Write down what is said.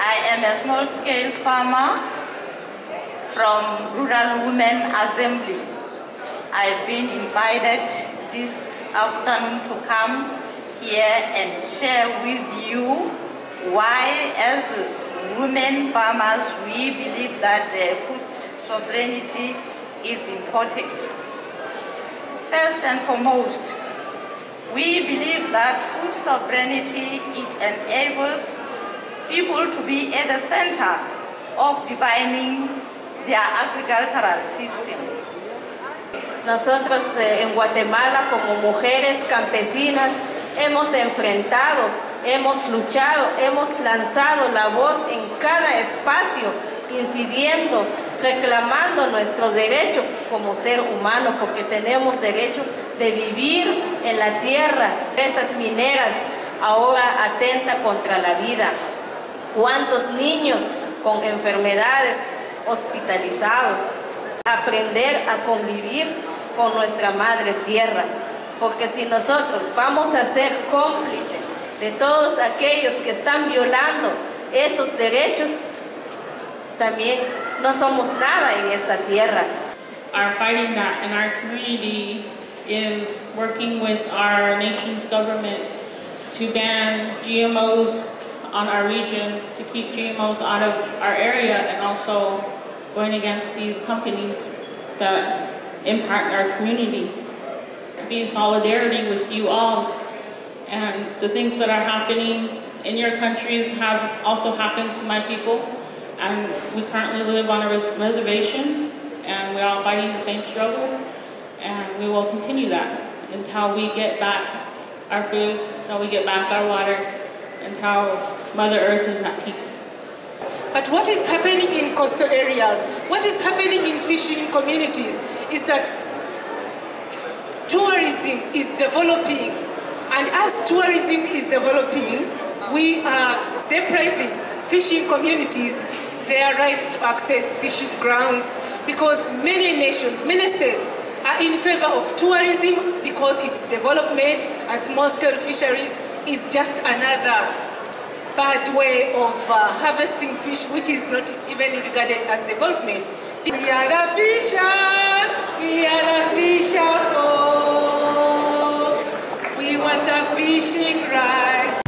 I am a small-scale farmer from Rural Women Assembly. I've been invited this afternoon to come here and share with you why as women farmers we believe that uh, food sovereignty is important. First and foremost, we believe that food sovereignty it enables people to be at the center of defining their agricultural system. Nosotros eh, en Guatemala como mujeres campesinas hemos enfrentado, hemos luchado, hemos lanzado la voz en cada espacio, incidiendo, reclamando nuestro derecho como ser humano, porque tenemos derecho de vivir en la tierra. Esas mineras ahora atenta contra la vida. ¿Cuántos niños con enfermedades hospitalizados? Aprender a convivir con nuestra madre tierra. Porque si nosotros vamos a ser cómplices de todos aquellos que están violando esos derechos, también no somos nada en esta tierra. Our fighting in our community is working with our nation's government to ban GMOs on our region, to keep GMOs out of our area, and also going against these companies that impact our community. To be in solidarity with you all. And the things that are happening in your countries have also happened to my people. And we currently live on a res- reservation, and we're all fighting the same struggle. And we will continue that until we get back our food, until we get back our water, until Mother Earth is at peace. But what is happening in coastal areas, what is happening in fishing communities, is that tourism is developing. And as tourism is developing, we are depriving fishing communities their right to access fishing grounds because many nations, many states are in favor of tourism because its development as small-scale fisheries is just another bad way of uh, harvesting fish, which is not even regarded as development. We are the fisher, we are the fisher folk. We want a fishing right.